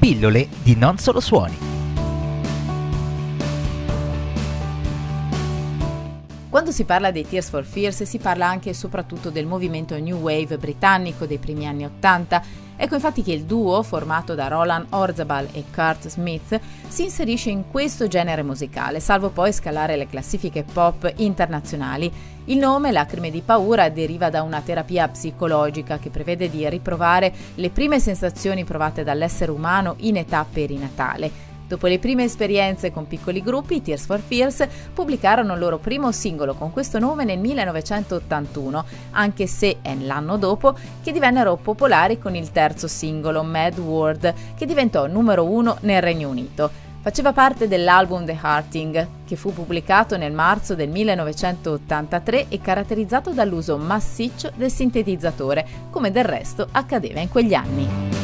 Pillole di non solo suoni. Quando si parla dei Tears for Fears si parla anche e soprattutto del movimento New Wave britannico dei primi anni Ottanta. Ecco infatti che il duo, formato da Roland Orzabal e Kurt Smith, si inserisce in questo genere musicale, salvo poi scalare le classifiche pop internazionali. Il nome, Lacrime di paura, deriva da una terapia psicologica che prevede di riprovare le prime sensazioni provate dall'essere umano in età perinatale Dopo le prime esperienze con piccoli gruppi, i Tears for Fears pubblicarono il loro primo singolo con questo nome nel 1981, anche se è l'anno dopo che divennero popolari con il terzo singolo, Mad World, che diventò numero uno nel Regno Unito. Faceva parte dell'album The Hearting, che fu pubblicato nel marzo del 1983 e caratterizzato dall'uso massiccio del sintetizzatore, come del resto accadeva in quegli anni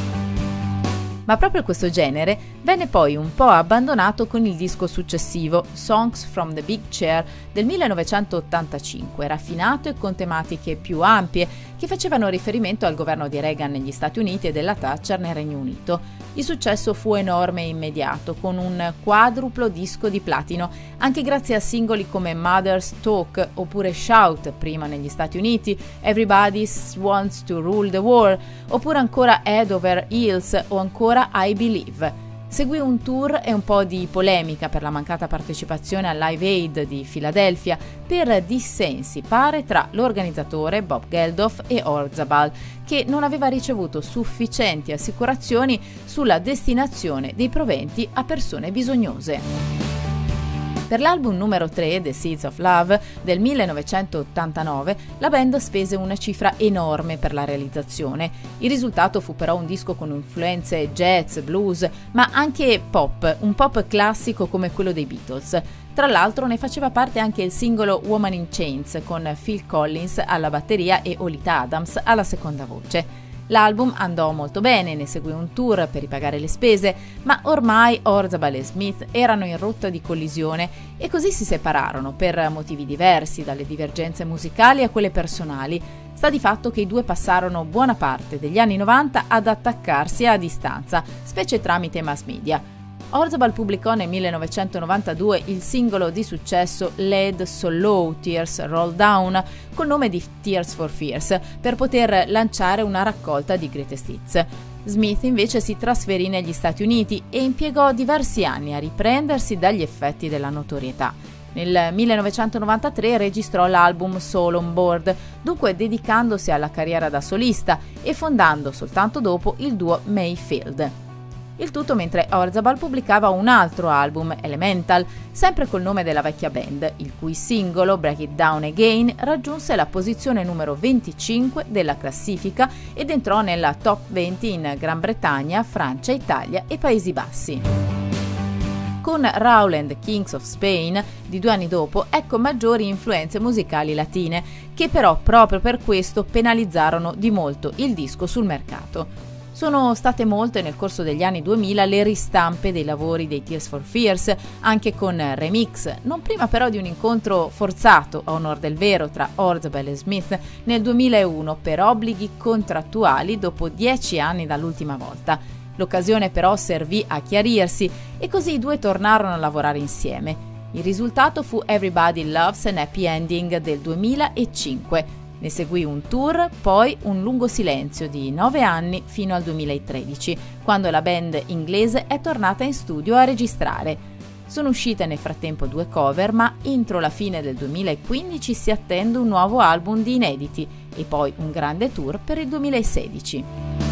ma proprio questo genere venne poi un po' abbandonato con il disco successivo, Songs from the Big Chair del 1985, raffinato e con tematiche più ampie che facevano riferimento al governo di Reagan negli Stati Uniti e della Thatcher nel Regno Unito. Il successo fu enorme e immediato, con un quadruplo disco di platino, anche grazie a singoli come Mother's Talk oppure Shout, prima negli Stati Uniti, Everybody Wants to Rule the War, oppure ancora Head Over Heels o ancora I Believe. Seguì un tour e un po' di polemica per la mancata partecipazione al Live Aid di Filadelfia per dissensi pare tra l'organizzatore Bob Geldof e Orzabal, che non aveva ricevuto sufficienti assicurazioni sulla destinazione dei proventi a persone bisognose. Per l'album numero 3, The Seeds of Love, del 1989, la band spese una cifra enorme per la realizzazione. Il risultato fu però un disco con influenze jazz, blues, ma anche pop, un pop classico come quello dei Beatles. Tra l'altro ne faceva parte anche il singolo Woman in Chains con Phil Collins alla batteria e Olita Adams alla seconda voce. L'album andò molto bene, ne seguì un tour per ripagare le spese, ma ormai Orzabal e Smith erano in rotta di collisione e così si separarono per motivi diversi, dalle divergenze musicali a quelle personali. Sta di fatto che i due passarono buona parte degli anni 90 ad attaccarsi a distanza, specie tramite mass media. Orzabal pubblicò nel 1992 il singolo di successo Led Solo Tears Roll Down col nome di Tears for Fears per poter lanciare una raccolta di greatest hits. Smith invece si trasferì negli Stati Uniti e impiegò diversi anni a riprendersi dagli effetti della notorietà. Nel 1993 registrò l'album Solo on Board, dunque dedicandosi alla carriera da solista e fondando soltanto dopo il duo Mayfield. Il tutto mentre Orzabal pubblicava un altro album, Elemental, sempre col nome della vecchia band, il cui singolo Break It Down Again raggiunse la posizione numero 25 della classifica ed entrò nella top 20 in Gran Bretagna, Francia, Italia e Paesi Bassi. Con Rowland Kings of Spain di due anni dopo ecco maggiori influenze musicali latine, che però proprio per questo penalizzarono di molto il disco sul mercato. Sono state molte nel corso degli anni 2000 le ristampe dei lavori dei Tears for Fears, anche con remix, non prima però di un incontro forzato a onor del vero tra Orzabel e Smith nel 2001 per obblighi contrattuali dopo dieci anni dall'ultima volta. L'occasione però servì a chiarirsi e così i due tornarono a lavorare insieme. Il risultato fu Everybody Loves an Happy Ending del 2005 ne seguì un tour, poi un lungo silenzio di nove anni fino al 2013, quando la band inglese è tornata in studio a registrare. Sono uscite nel frattempo due cover, ma entro la fine del 2015 si attende un nuovo album di inediti e poi un grande tour per il 2016.